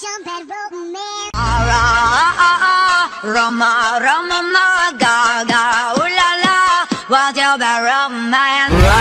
jump and rope man. Ah, ah, ah, ah, ah. Roma, Roma, Gaga, ooh la la, what's your bad romance?